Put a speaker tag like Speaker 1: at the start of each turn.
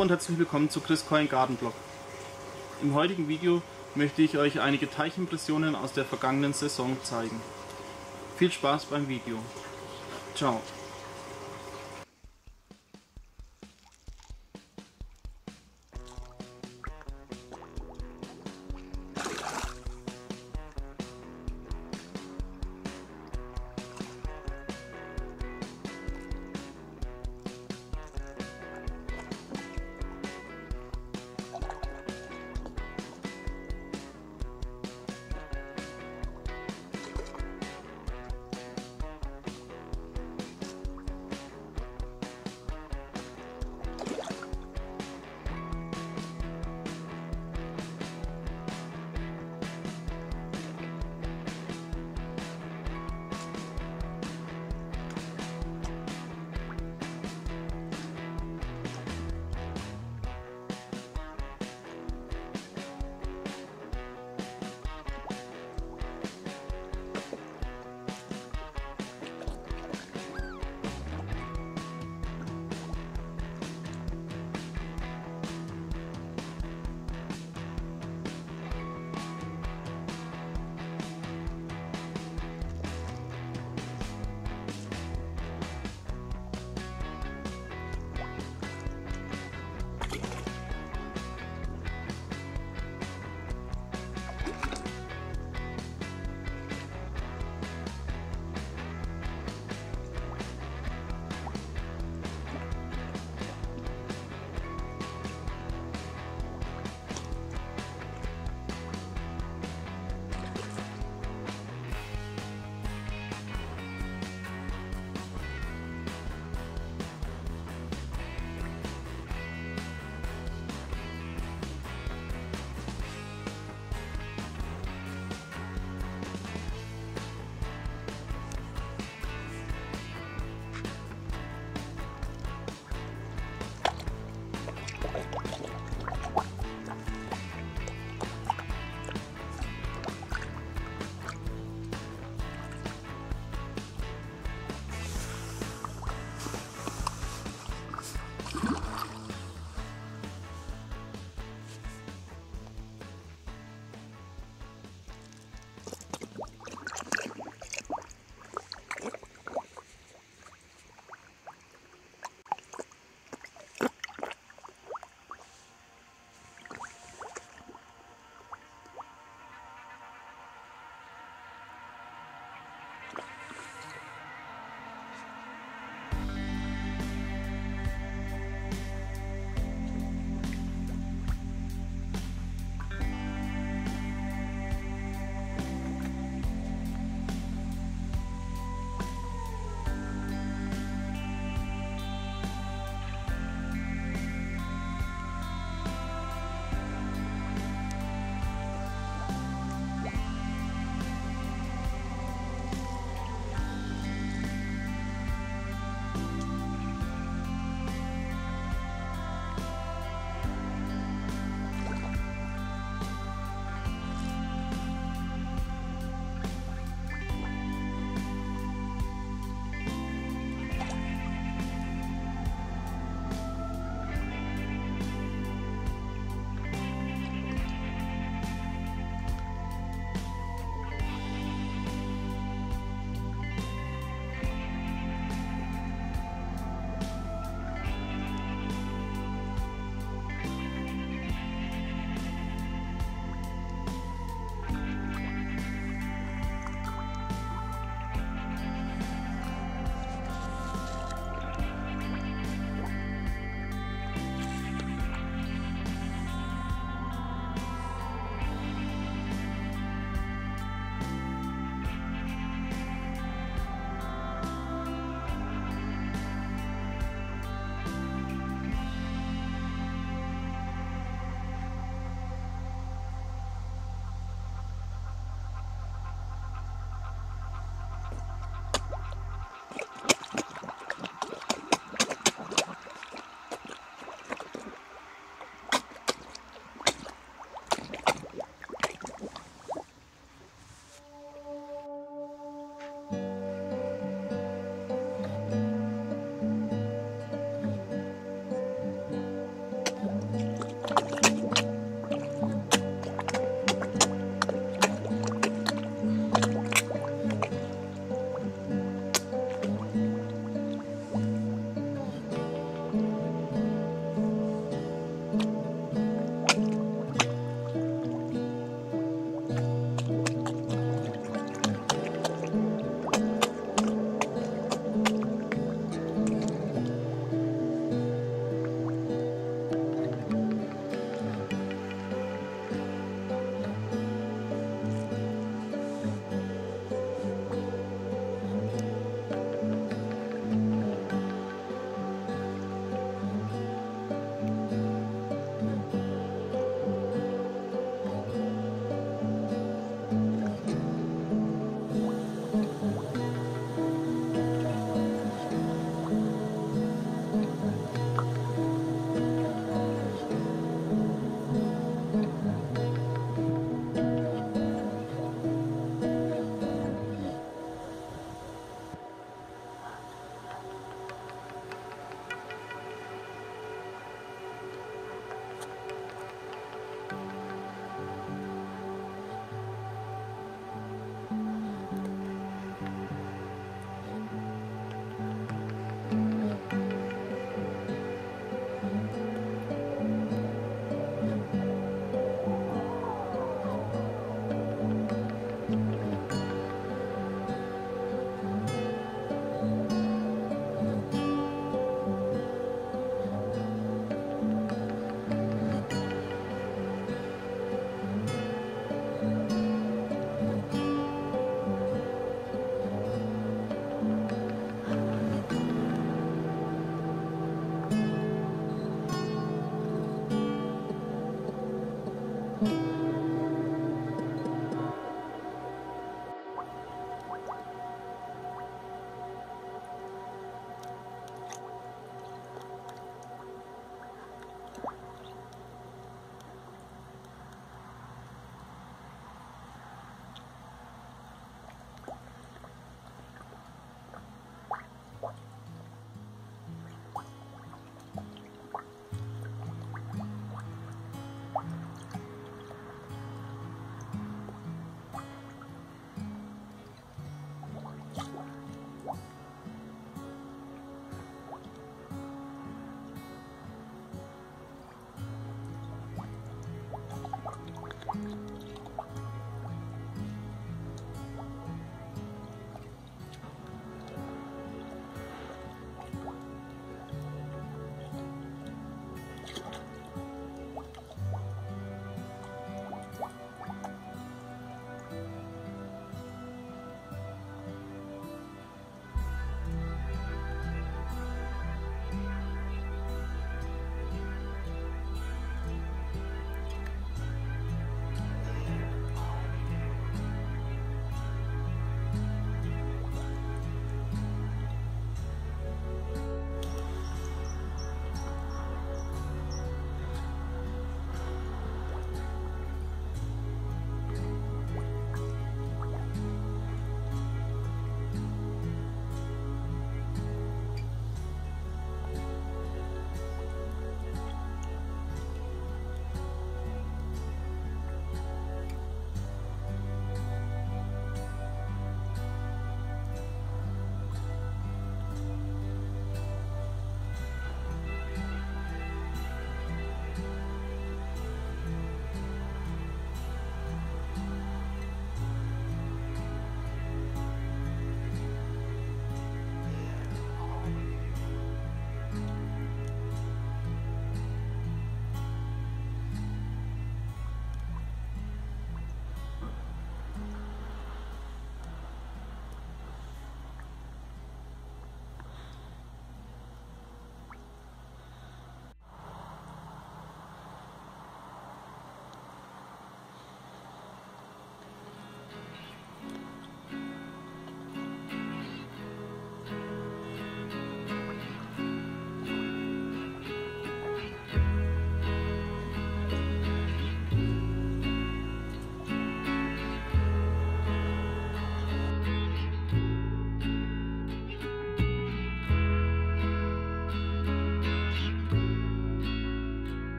Speaker 1: Hallo und herzlich willkommen zu Chris Coin Gartenblog. Im heutigen Video möchte ich euch einige Teichimpressionen aus der vergangenen Saison zeigen. Viel Spaß beim Video. Ciao.